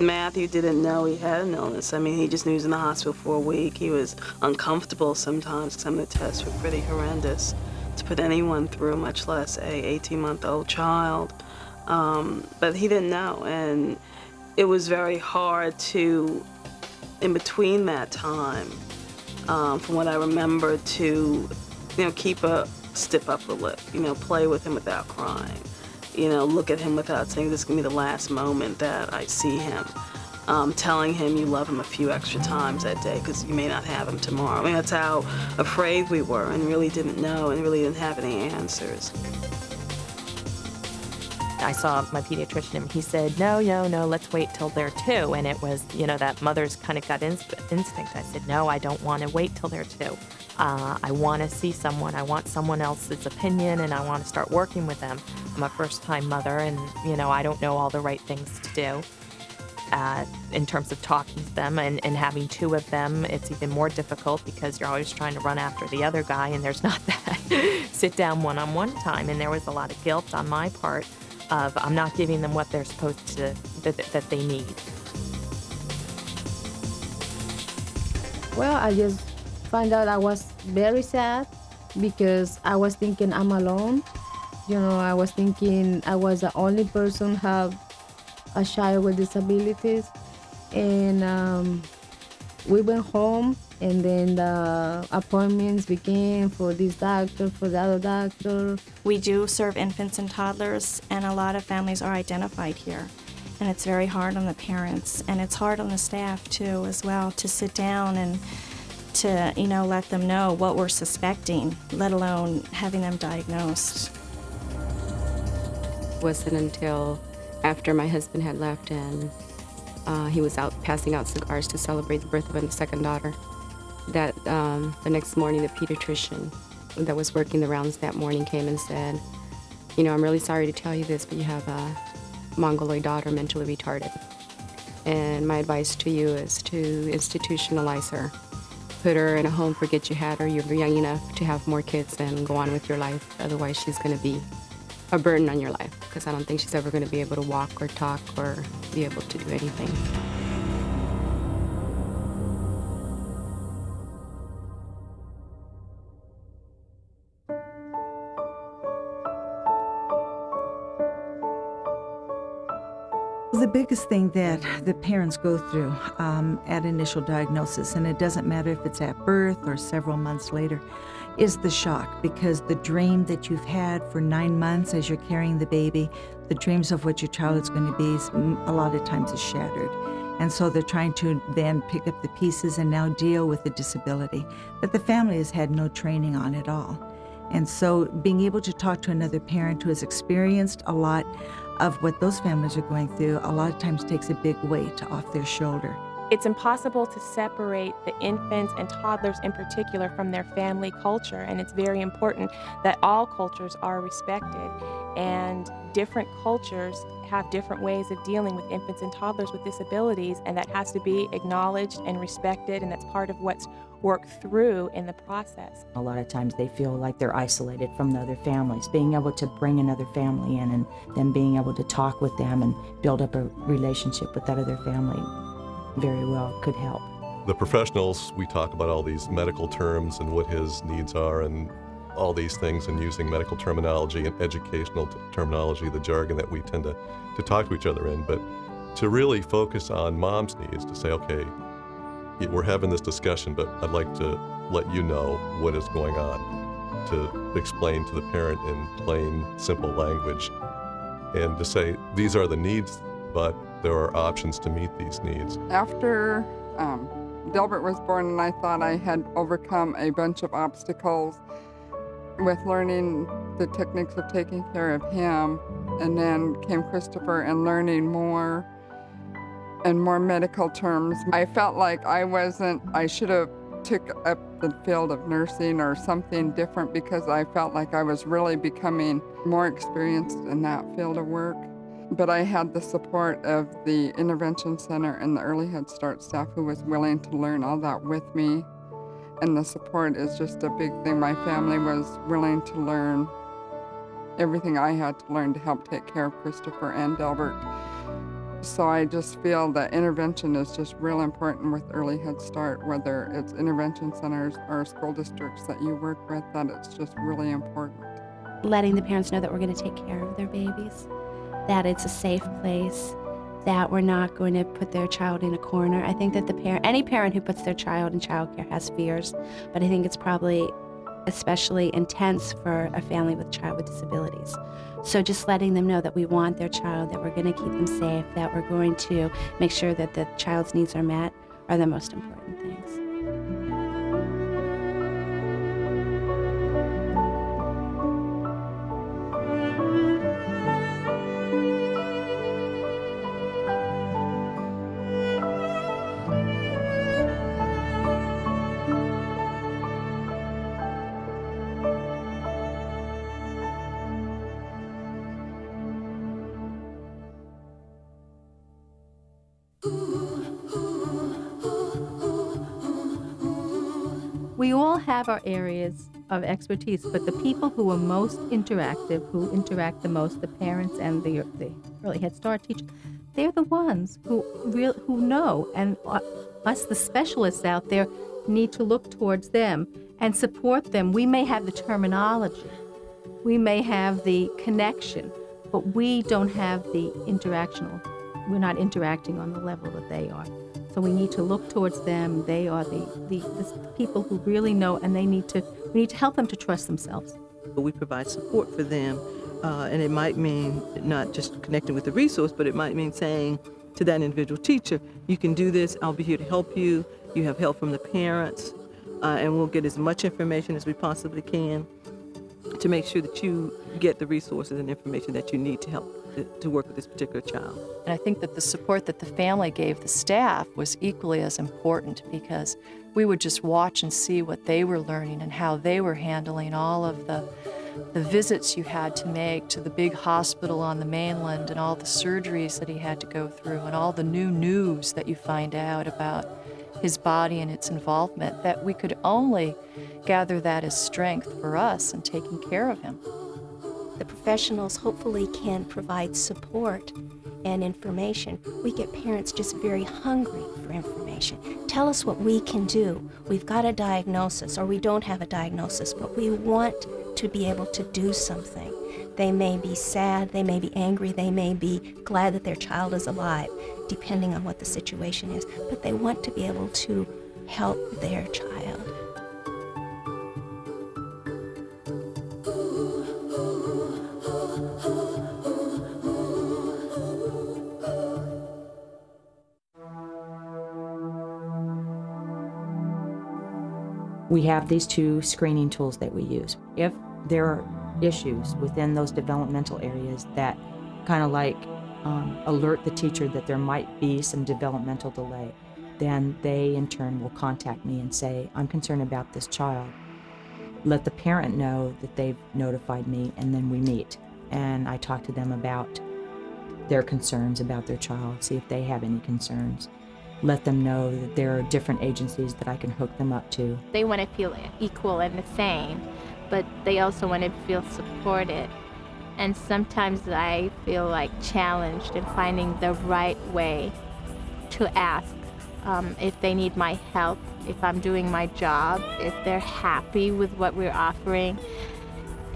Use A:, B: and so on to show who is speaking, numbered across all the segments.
A: Matthew didn't know he had an illness. I mean, he just knew he was in the hospital for a week. He was uncomfortable sometimes. Some of the tests were pretty horrendous to put anyone through, much less a 18-month-old child. Um, but he didn't know, and it was very hard to, in between that time, um, from what I remember, to, you know, keep a stiff upper lip, you know, play with him without crying you know, look at him without saying this is gonna be the last moment that I see him. Um, telling him you love him a few extra times that day because you may not have him tomorrow. I mean, that's how afraid we were and really didn't know and really didn't have any answers.
B: I saw my pediatrician and he said, no, no, no, let's wait till they're two. And it was, you know, that mother's kind of gut inst- instinct. I said, no, I don't want to wait till they're two. Uh, I want to see someone. I want someone else's opinion and I want to start working with them. I'm a first time mother and, you know, I don't know all the right things to do. Uh, in terms of talking to them and, and having two of them, it's even more difficult because you're always trying to run after the other guy and there's not that sit down one on one time. And there was a lot of guilt on my part of I'm not giving them what they're supposed to, that, that they need.
C: Well, I just find out I was very sad because I was thinking I'm alone. You know, I was thinking I was the only person have a child with disabilities, and um, we went home, and then the appointments began for this doctor, for the other doctor.
D: We do serve infants and toddlers, and a lot of families are identified here. And it's very hard on the parents, and it's hard on the staff too, as well, to sit down and to, you know, let them know what we're suspecting, let alone having them diagnosed.
E: It wasn't until after my husband had left and uh, he was out passing out cigars to celebrate the birth of a second daughter that um, the next morning the pediatrician that was working the rounds that morning came and said, you know, I'm really sorry to tell you this, but you have a mongoloid daughter mentally retarded. And my advice to you is to institutionalize her put her in a home, forget you had her. You're young enough to have more kids and go on with your life. Otherwise, she's going to be a burden on your life because I don't think she's ever going to be able to walk or talk or be able to do anything.
F: The biggest thing that the parents go through um, at initial diagnosis, and it doesn't matter if it's at birth or several months later, is the shock because the dream that you've had for nine months as you're carrying the baby, the dreams of what your child is going to be, is, a lot of times is shattered. And so they're trying to then pick up the pieces and now deal with the disability that the family has had no training on at all. And so being able to talk to another parent who has experienced a lot of what those families are going through a lot of times takes a big weight off their shoulder.
B: It's impossible to separate the infants and toddlers in particular from their family culture, and it's very important that all cultures are respected. And different cultures have different ways of dealing with infants and toddlers with disabilities, and that has to be acknowledged and respected, and that's part of what's worked through in the process.
G: A lot of times they feel like they're isolated from the other families. Being able to bring another family in and then being able to talk with them and build up a relationship with that other family very well could help.
H: The professionals, we talk about all these medical terms and what his needs are and all these things and using medical terminology and educational t- terminology, the jargon that we tend to, to talk to each other in. But to really focus on mom's needs, to say, okay, we're having this discussion, but I'd like to let you know what is going on, to explain to the parent in plain, simple language, and to say, these are the needs, but there are options to meet these needs.
I: After um, Delbert was born, and I thought I had overcome a bunch of obstacles with learning the techniques of taking care of him, and then came Christopher and learning more and more medical terms. I felt like I wasn't, I should have took up the field of nursing or something different because I felt like I was really becoming more experienced in that field of work. But I had the support of the Intervention Center and the Early Head Start staff who was willing to learn all that with me. And the support is just a big thing. My family was willing to learn everything I had to learn to help take care of Christopher and Delbert So I just feel that intervention is just real important with Early Head Start, whether it's intervention centers or school districts that you work with, that it's just really important.
J: letting the parents know that we're going to take care of their babies, that it's a safe place, that we're not going to put their child in a corner. I think that the parent, any parent who puts their child in childcare has fears, but I think it's probably especially intense for a family with a child with disabilities. So just letting them know that we want their child, that we're going to keep them safe, that we're going to make sure that the child's needs are met are the most important things.
K: We all have our areas of expertise, but the people who are most interactive, who interact the most, the parents and the, the early Head Start teachers, they're the ones who real who know, and uh, us, the specialists out there, need to look towards them and support them. We may have the terminology, we may have the connection, but we don't have the interactional. We're not interacting on the level that they are. So we need to look towards them. They are the, the, the people who really know, and they need to we need to help them to trust themselves.
L: We provide support for them, uh, and it might mean not just connecting with the resource, but it might mean saying to that individual teacher, "You can do this. I'll be here to help you. You have help from the parents, uh, and we'll get as much information as we possibly can to make sure that you get the resources and information that you need to help to, to work with this particular child."
M: And I think that the support that the family gave the staff was equally as important because we would just watch and see what they were learning and how they were handling all of the the visits you had to make to the big hospital on the mainland and all the surgeries that he had to go through and all the new news that you find out about his body and its involvement that we could only gather that as strength for us in taking care of him.
J: The professionals hopefully can provide support and information. We get parents just very hungry for information. Tell us what we can do. We've got a diagnosis, or we don't have a diagnosis, but we want to be able to do something. They may be sad, they may be angry, they may be glad that their child is alive, depending on what the situation is, but they want to be able to help their child.
G: We have these two screening tools that we use. If there are issues within those developmental areas that kind of like um, alert the teacher that there might be some developmental delay, then they in turn will contact me and say, I'm concerned about this child. Let the parent know that they've notified me, and then we meet. And I talk to them about their concerns about their child, see if they have any concerns. Let them know that there are different agencies that I can hook them up to.
N: They want to feel equal and the same, but they also want to feel supported. And sometimes I feel like challenged in finding the right way to ask um, if they need my help, if I'm doing my job, if they're happy with what we're offering.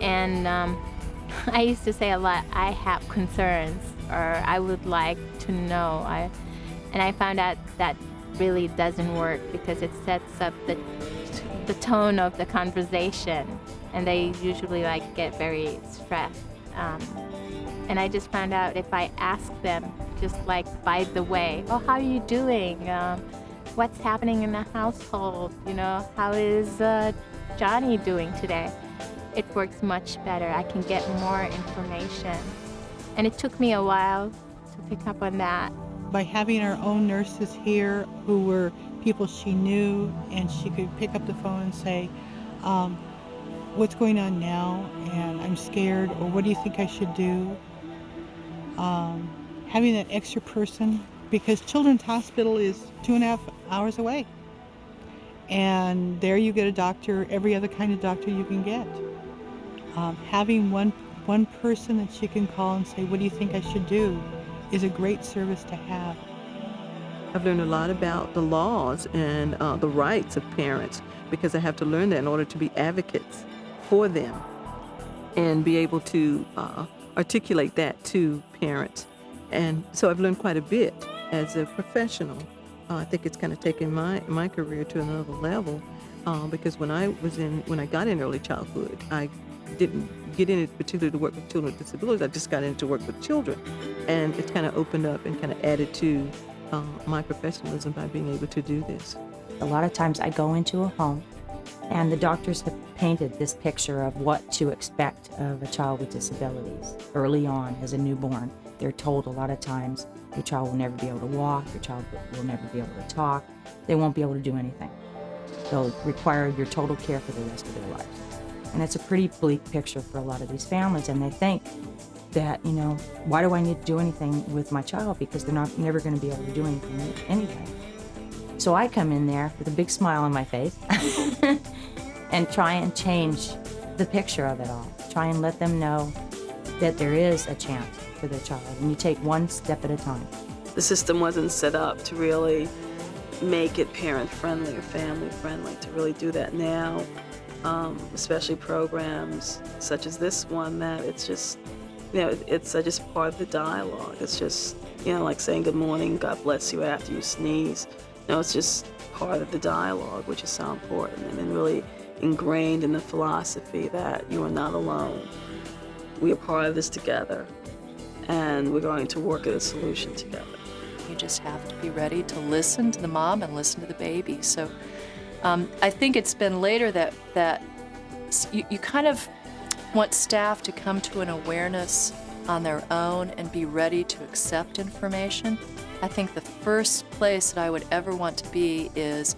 N: And um, I used to say a lot, I have concerns, or I would like to know. I, and I found out that really doesn't work because it sets up the, the tone of the conversation, and they usually like get very stressed. Um, and I just found out if I ask them, just like by the way, oh, how are you doing? Um, what's happening in the household? You know, how is uh, Johnny doing today? It works much better. I can get more information. And it took me a while to pick up on that.
O: By having our own nurses here who were people she knew, and she could pick up the phone and say, um, What's going on now? And I'm scared, or what do you think I should do? Um, having that extra person, because Children's Hospital is two and a half hours away. And there you get a doctor, every other kind of doctor you can get. Um, having one one person that she can call and say, "What do you think I should do?" Is a great service to have.
L: I've learned a lot about the laws and uh, the rights of parents because I have to learn that in order to be advocates for them and be able to uh, articulate that to parents. And so I've learned quite a bit as a professional. Uh, I think it's kind of taken my, my career to another level uh, because when I was in when I got in early childhood, I didn't get in particularly to work with children with disabilities. I just got into work with children, and it's kind of opened up and kind of added to uh, my professionalism by being able to do this.
G: A lot of times I go into a home and the doctors have painted this picture of what to expect of a child with disabilities early on as a newborn. They're told a lot of times your child will never be able to walk, your child will never be able to talk, they won't be able to do anything. They'll require your total care for the rest of their life. And it's a pretty bleak picture for a lot of these families, and they think that, you know, why do I need to do anything with my child because they're not never going to be able to do anything anyway. So I come in there with a big smile on my face and try and change the picture of it all. Try and let them know that there is a chance for their child, and you take one step at a time.
A: The system wasn't set up to really make it parent friendly or family friendly to really do that now, um, especially programs such as this one that it's just, you know, it's uh, just part of the dialogue. It's just, you know, like saying good morning, God bless you after you sneeze. You know, it's just part of the dialogue, which is so important and then really ingrained in the philosophy that you are not alone. We are part of this together and we're going to work at a solution together.
M: You just have to be ready to listen to the mom and listen to the baby. So um, I think it's been later that, that you, you kind of want staff to come to an awareness on their own and be ready to accept information. I think the first place that I would ever want to be is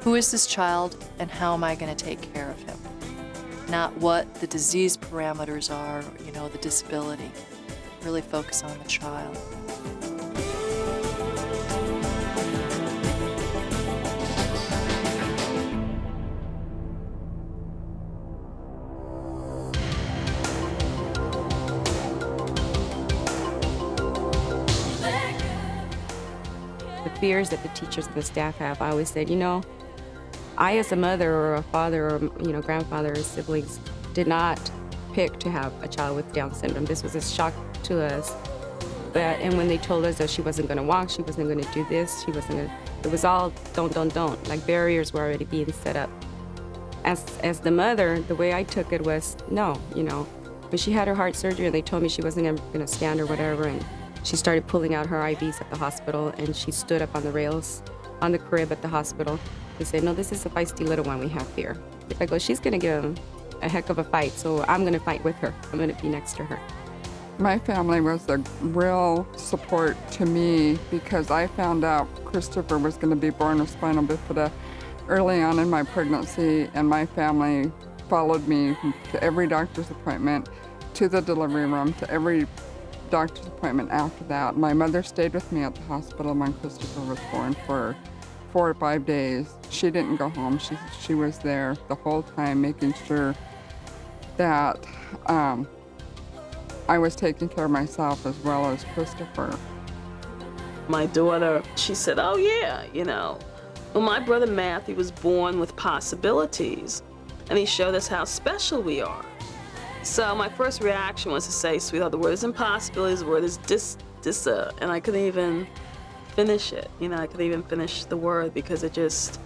M: who is this child and how am I going to take care of him? Not what the disease parameters are, you know, the disability. Really focus on the child.
E: Fears that the teachers and the staff have. I always said, you know, I as a mother or a father or you know grandfather or siblings did not pick to have a child with Down syndrome. This was a shock to us. But and when they told us that she wasn't going to walk, she wasn't going to do this, she wasn't going to. It was all don't, don't, don't. Like barriers were already being set up. As as the mother, the way I took it was no, you know. When she had her heart surgery and they told me she wasn't going to stand or whatever, and she started pulling out her IVs at the hospital and she stood up on the rails on the crib at the hospital. They said, no, this is a feisty little one we have here. I go, she's gonna give a heck of a fight, so I'm gonna fight with her. I'm gonna be next to her.
I: My family was a real support to me because I found out Christopher was going to be born with spinal bifida early on in my pregnancy, and my family followed me to every doctor's appointment, to the delivery room, to every doctor's appointment after that. My mother stayed with me at the hospital when Christopher was born for four or five days. She didn't go home. She, she was there the whole time making sure that um, I was taking care of myself as well as Christopher.
A: My daughter, she said, oh yeah, you know, well, my brother Matthew was born with possibilities, and he showed us how special we are. So my first reaction was to say, sweetheart, the word is impossibilities, the word is dis, dis, uh, and I couldn't even finish it. You know, I couldn't even finish the word because it just,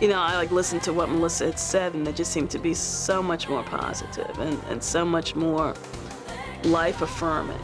A: you know, I like listened to what Melissa had said and it just seemed to be so much more positive and, and so much more life affirming.